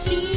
she